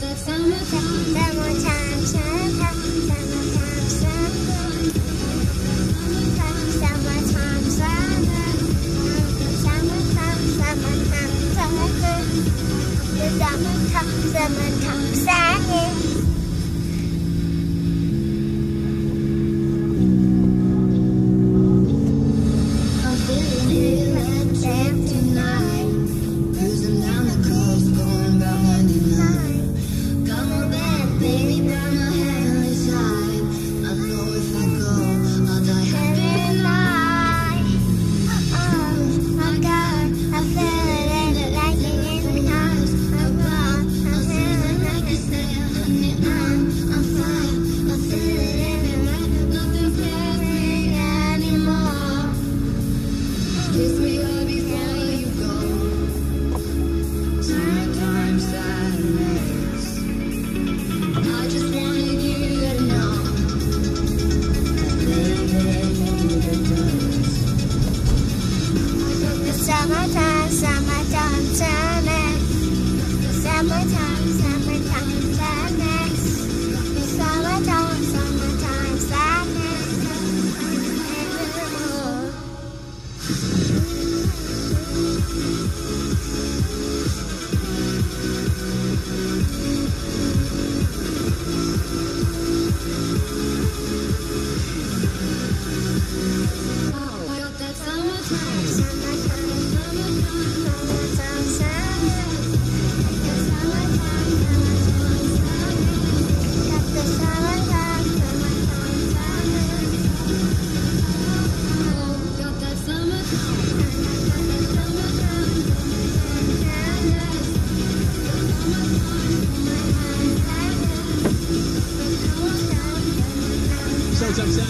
the summertime. Summertime, summertime, summertime, summertime. Summertime, summertime, summertime. Summertime, summertime, summertime. The summertime, summertime, summertime. Texas.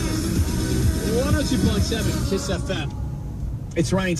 102.7 Kiss FM. It's Ryan.